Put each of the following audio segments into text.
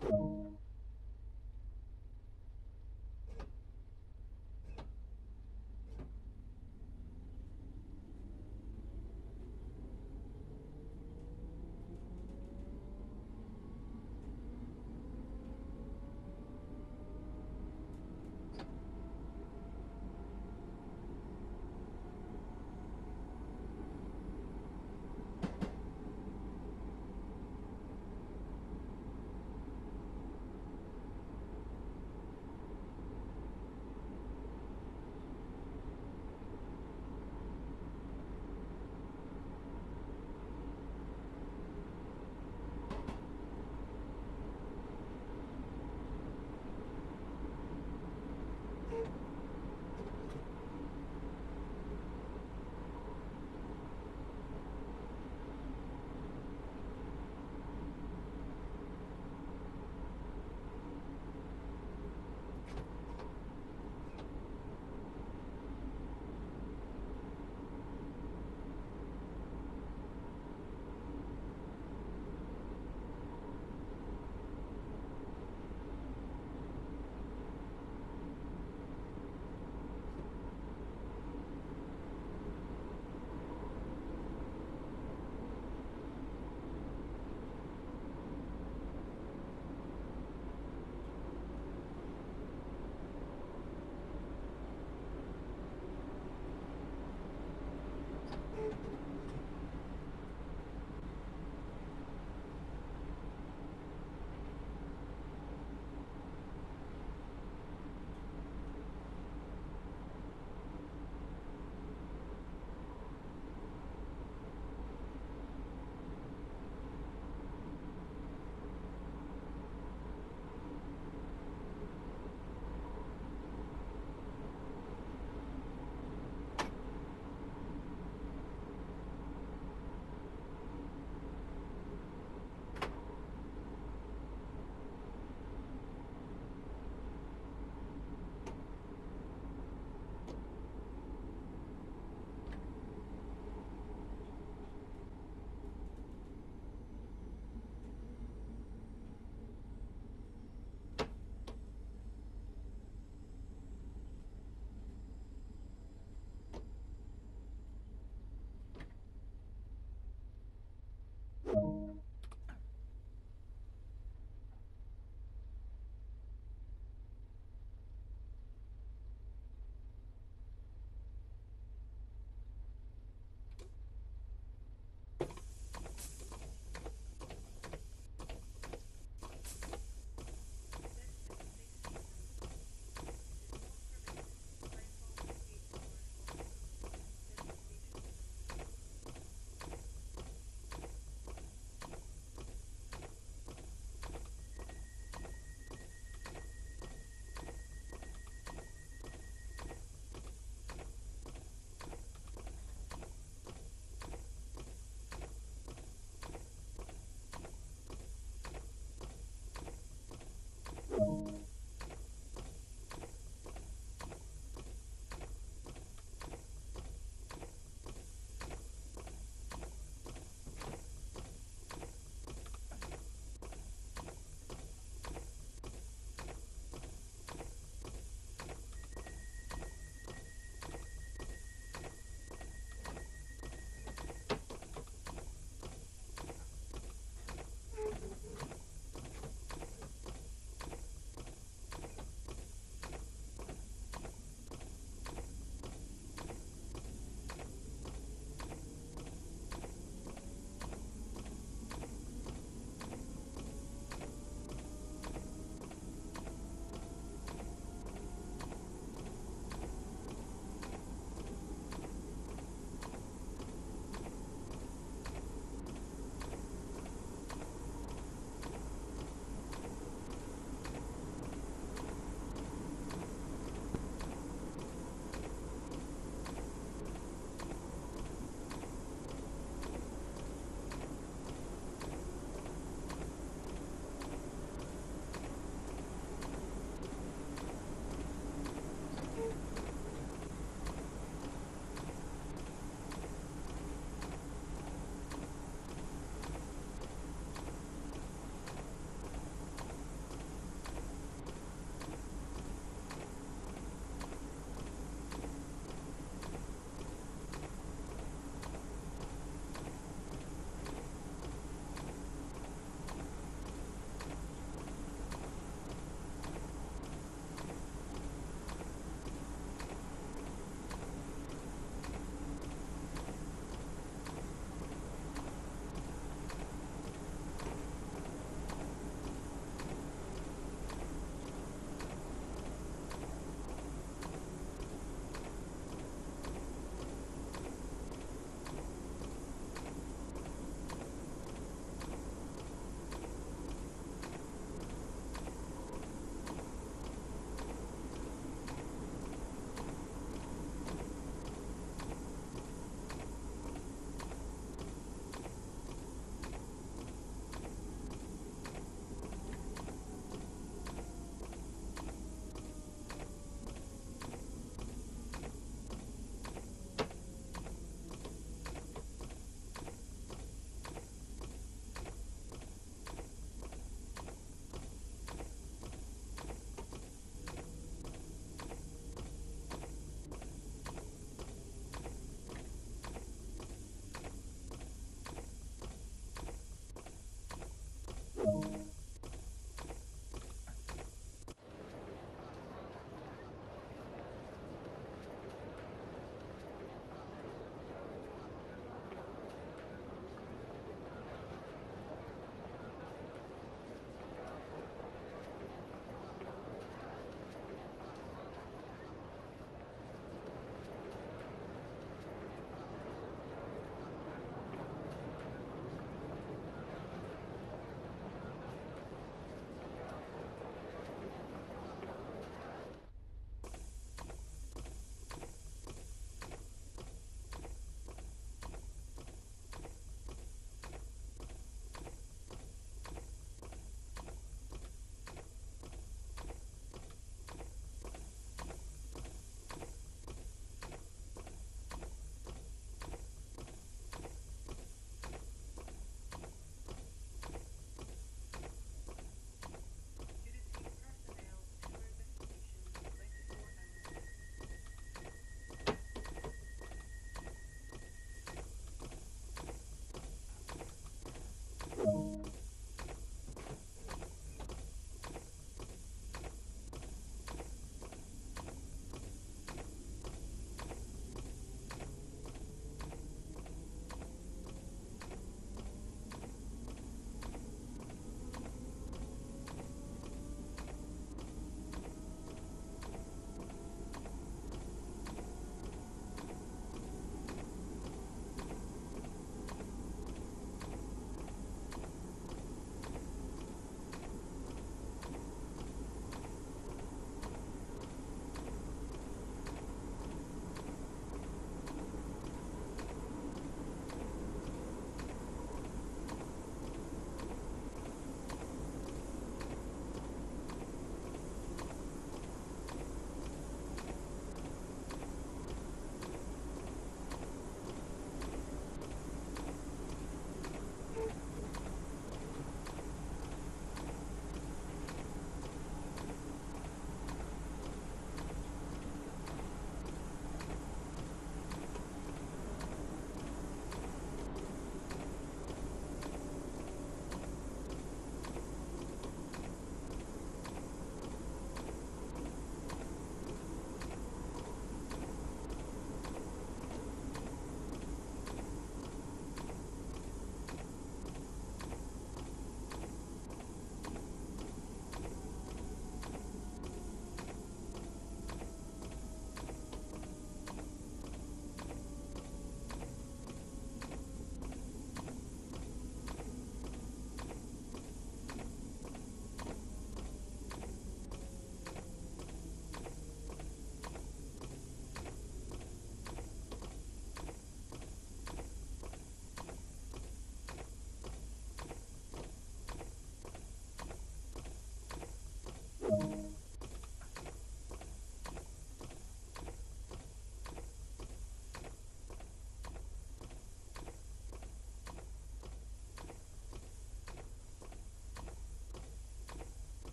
Thank you.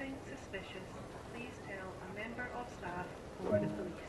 anything suspicious, please tell a member of staff or the police.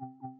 You